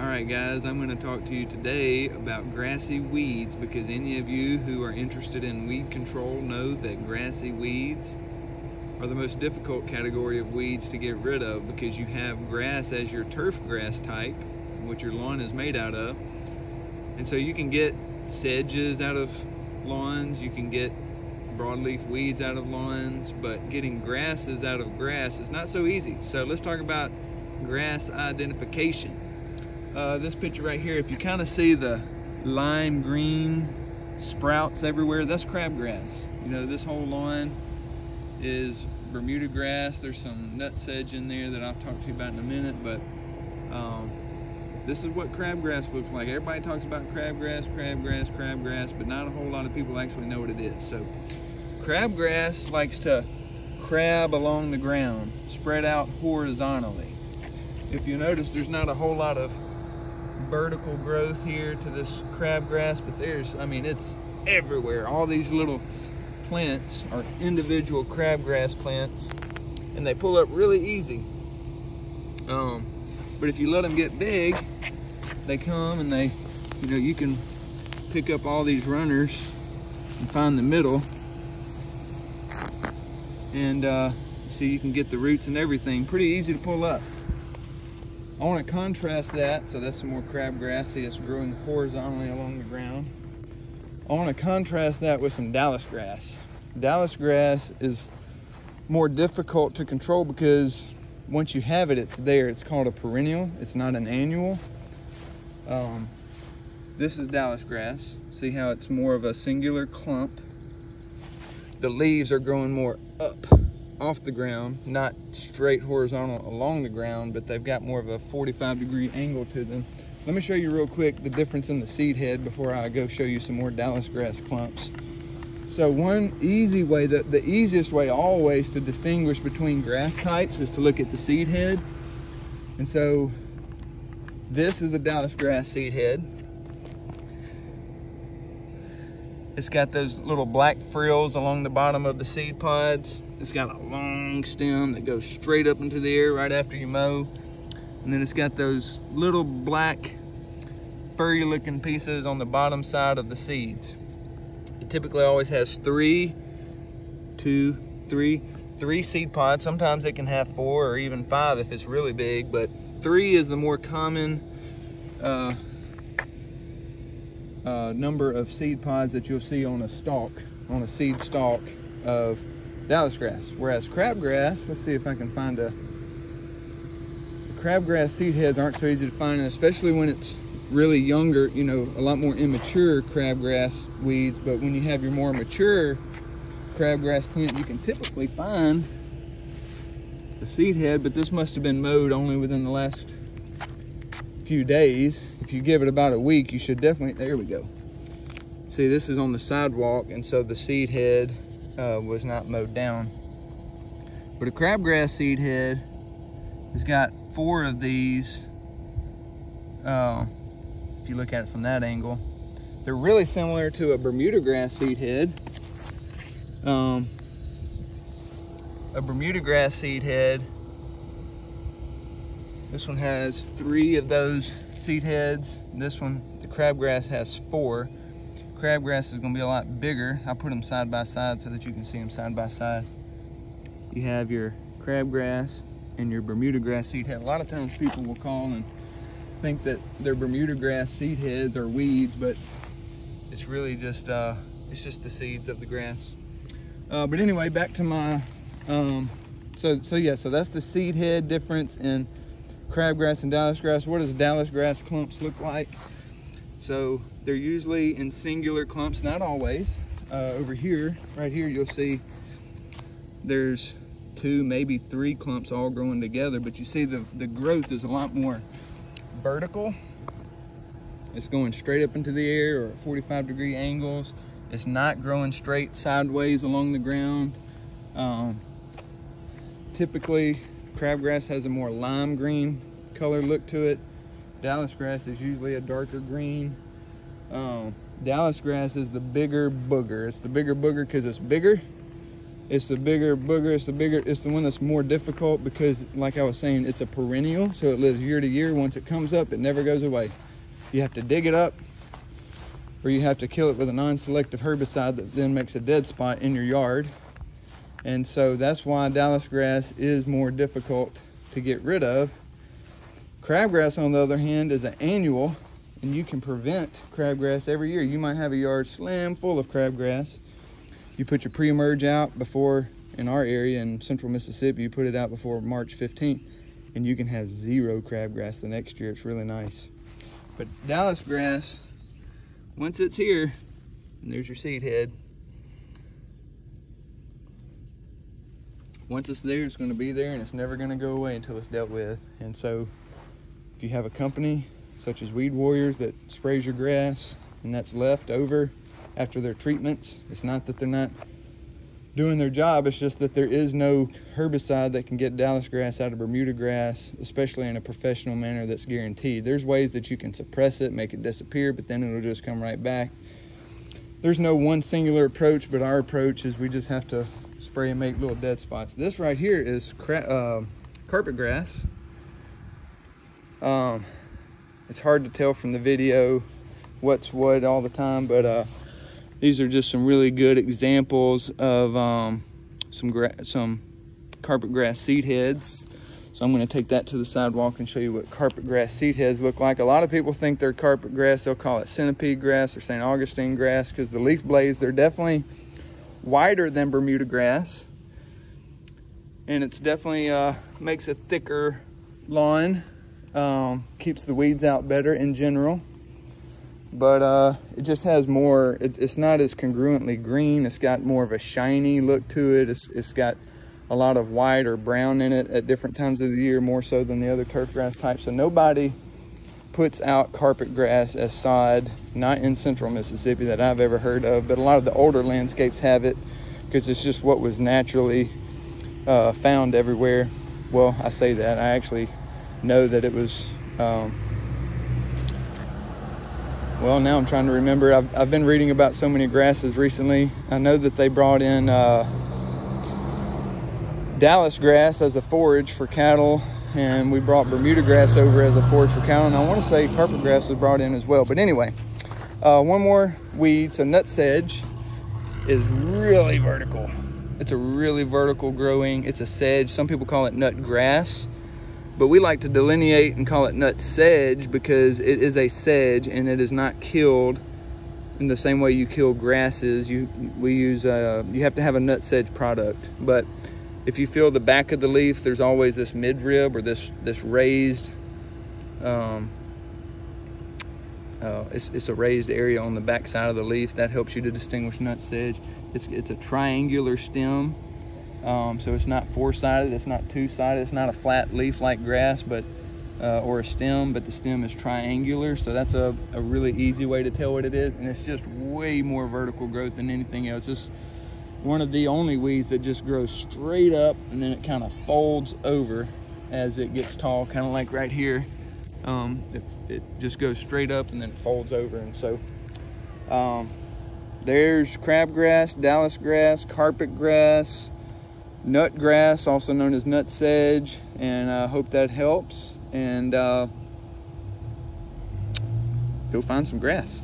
Alright guys, I'm going to talk to you today about grassy weeds because any of you who are interested in weed control know that grassy weeds are the most difficult category of weeds to get rid of because you have grass as your turf grass type, which your lawn is made out of. And so you can get sedges out of lawns, you can get broadleaf weeds out of lawns, but getting grasses out of grass is not so easy. So let's talk about grass identification. Uh, this picture right here, if you kind of see the lime green sprouts everywhere, that's crabgrass. You know, this whole lawn is Bermuda grass. There's some nut sedge in there that I'll talk to you about in a minute, but um, this is what crabgrass looks like. Everybody talks about crabgrass, crabgrass, crabgrass, but not a whole lot of people actually know what it is. So crabgrass likes to crab along the ground, spread out horizontally. If you notice, there's not a whole lot of vertical growth here to this crabgrass, but there's, I mean, it's everywhere. All these little plants are individual crabgrass plants, and they pull up really easy. Um, but if you let them get big, they come and they, you know, you can pick up all these runners and find the middle. And uh, see, you can get the roots and everything. Pretty easy to pull up. I want to contrast that, so that's some more crabgrass. See, it's growing horizontally along the ground. I want to contrast that with some Dallis grass. Dallis grass is more difficult to control because once you have it, it's there. It's called a perennial. It's not an annual. Um, this is Dallis grass. See how it's more of a singular clump. The leaves are growing more up off the ground, not straight horizontal along the ground, but they've got more of a 45 degree angle to them. Let me show you real quick the difference in the seed head before I go show you some more Dallis grass clumps. So one easy way, the, the easiest way always to distinguish between grass types is to look at the seed head. And so this is a Dallis grass seed head. It's got those little black frills along the bottom of the seed pods. It's got a long stem that goes straight up into the air right after you mow. And then it's got those little black furry looking pieces on the bottom side of the seeds. It typically always has three, two, three, three seed pods. Sometimes it can have four or even five if it's really big, but three is the more common uh, uh, number of seed pods that you'll see on a stalk, on a seed stalk of Dallis grass. Whereas crabgrass, let's see if I can find a, crabgrass seed heads aren't so easy to find, especially when it's really younger, you know, a lot more immature crabgrass weeds. But when you have your more mature crabgrass plant, you can typically find the seed head, but this must have been mowed only within the last few days. If you give it about a week, you should definitely, there we go. See, this is on the sidewalk, and so the seed head uh, was not mowed down. But a crabgrass seed head has got four of these. Uh, if you look at it from that angle, they're really similar to a Bermuda grass seed head. Um, a Bermuda grass seed head. This one has three of those seed heads. This one, the crabgrass has four crabgrass is gonna be a lot bigger. I put them side by side so that you can see them side by side. You have your crabgrass and your Bermuda grass seed head. A lot of times people will call and think that their Bermuda grass seed heads are weeds, but it's really just, uh, it's just the seeds of the grass. Uh, but anyway, back to my, um, so, so yeah, so that's the seed head difference in crabgrass and Dallis grass. What does Dallis grass clumps look like? So they're usually in singular clumps, not always. Uh, over here, right here, you'll see there's two, maybe three clumps all growing together, but you see the, the growth is a lot more vertical. It's going straight up into the air or 45 degree angles. It's not growing straight sideways along the ground. Um, typically, crabgrass has a more lime green color look to it. Dallis grass is usually a darker green. Um, Dallis grass is the bigger booger. It's the bigger booger because it's bigger It's the bigger booger, it's the bigger, it's the one that's more difficult because like I was saying, it's a perennial, so it lives year to year. Once it comes up, it never goes away. You have to dig it up or you have to kill it with a non-selective herbicide that then makes a dead spot in your yard. And so that's why Dallis grass is more difficult to get rid of. Crabgrass, on the other hand, is an annual, and you can prevent crabgrass every year. You might have a yard slam full of crabgrass. You put your pre-emerge out before, in our area in central Mississippi, you put it out before March 15th, and you can have zero crabgrass the next year. It's really nice. But Dallis grass, once it's here, and there's your seed head, once it's there, it's going to be there and it's never going to go away until it's dealt with. And so if you have a company such as Weed Warriors that sprays your grass and that's left over after their treatments, it's not that they're not doing their job, it's just that there is no herbicide that can get Dallis grass out of Bermuda grass, especially in a professional manner that's guaranteed. There's ways that you can suppress it, make it disappear, but then it'll just come right back. There's no one singular approach, but our approach is we just have to spray and make little dead spots. This right here is uh, carpet grass. Um, it's hard to tell from the video what's what all the time, but uh, these are just some really good examples of um, some some carpet grass seed heads. So I'm going to take that to the sidewalk and show you what carpet grass seed heads look like. A lot of people think they're carpet grass. They'll call it centipede grass or St. Augustine grass because the leaf blades, they're definitely wider than Bermuda grass. And it's definitely uh, makes a thicker lawn, um, keeps the weeds out better in general. But uh, it just has more, it, it's not as congruently green. It's got more of a shiny look to it. It's, it's got a lot of white or brown in it at different times of the year, more so than the other turf grass types. So nobody puts out carpet grass as sod, not in central Mississippi that I've ever heard of, but a lot of the older landscapes have it because it's just what was naturally uh, found everywhere. Well, I say that, I actually know that it was, um, well, now I'm trying to remember. I've, I've been reading about so many grasses recently. I know that they brought in uh, Dallis grass as a forage for cattle and we brought Bermuda grass over as a forage for cattle. And I want to say carpet grass was brought in as well. But anyway, uh, one more weed. So nut sedge is really vertical. It's a really vertical growing. It's a sedge. Some people call it nut grass, but we like to delineate and call it nut sedge because it is a sedge and it is not killed in the same way you kill grasses. You we use uh, you have to have a nut sedge product, but if you feel the back of the leaf, there's always this midrib or this, this raised, um, uh, it's, it's, a raised area on the back side of the leaf. That helps you to distinguish nut sedge. It's, it's a triangular stem. Um, so it's not four-sided, it's not two-sided, it's not a flat leaf like grass, but uh, or a stem, but the stem is triangular. So that's a, a really easy way to tell what it is. And it's just way more vertical growth than anything else. It's, one of the only weeds that just grows straight up and then it kind of folds over as it gets tall, kind of like right here. Um, it, it, just goes straight up and then folds over. And so um, there's crabgrass, Dallis grass, carpet grass, nut grass, also known as nut sedge. And I hope that helps. And uh, go find some grass.